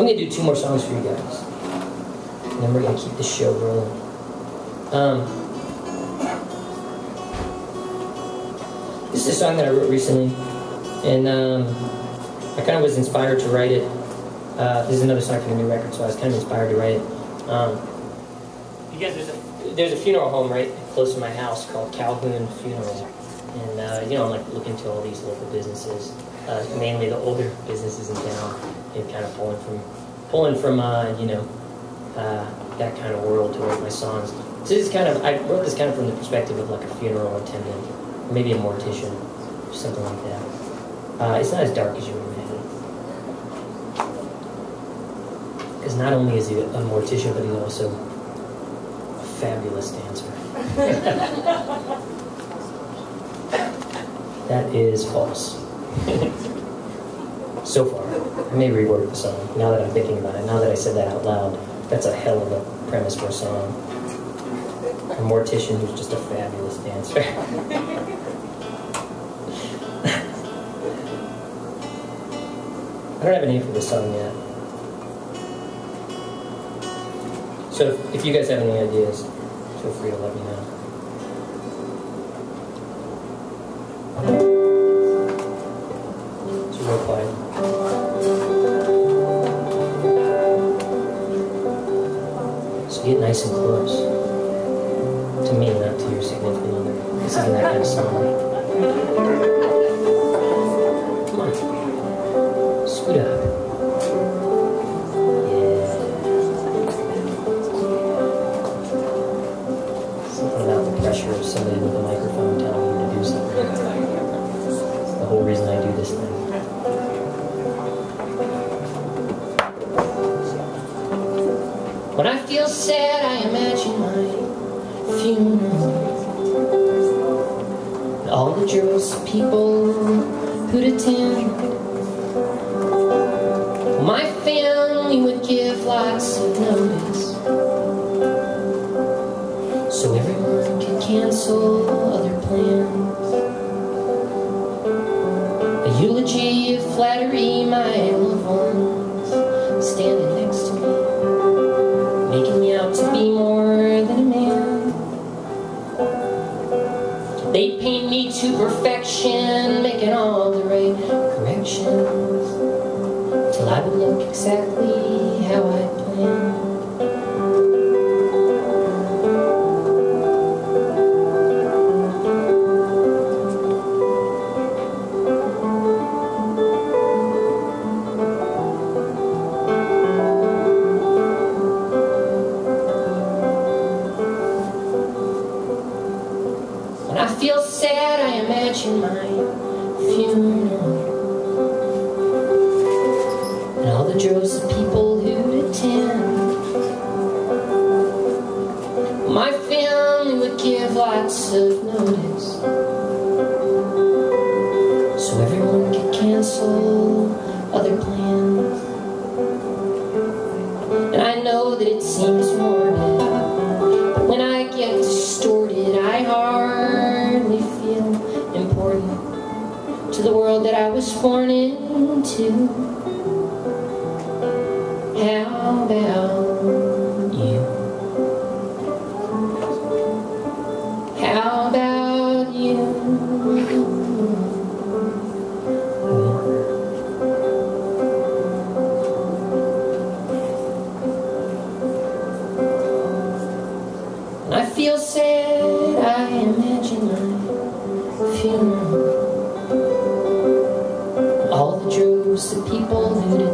I'm gonna do two more songs for you guys, and then we're gonna keep the show rolling. Um, this is a song that I wrote recently, and um, I kind of was inspired to write it. Uh, this is another song from the new record, so I was kind of inspired to write it. Um, because there's a there's a funeral home right close to my house called Calhoun Funeral, and uh, you know I'm like looking to all these local businesses, uh, mainly the older businesses in town, and kind of pulling from pulling from uh, you know uh, that kind of world to write my songs. So this is kind of I wrote this kind of from the perspective of like a funeral attendant, maybe a mortician, or something like that. Uh, it's not as dark as you would imagine. Because not only is he a mortician, but he's also a fabulous dancer. that is false. so far. I may reword the song now that I'm thinking about it. Now that I said that out loud, that's a hell of a premise for a song. A mortician who's just a fabulous dancer. I don't have a name for this song yet. So if, if you guys have any ideas, feel free to let me know. Nice and close. To me, not to your significant other. This isn't that kind of song. Come on. Scoot up. Yeah. Something about the pressure of somebody with a microphone telling you to do something. It's the whole reason I do this thing. When I feel sad, I imagine my funeral. And all the droves people who'd attend. My family would give lots of notice. So everyone can cancel other plans. They paint me to perfection, making all the right corrections, till I would look exactly funeral. And all the droves of people who'd attend. My family would give lots of notice. So everyone could cancel other plans. And I know that it seems into. How about you? How about you? I feel sad, I imagine funeral. Of people attend.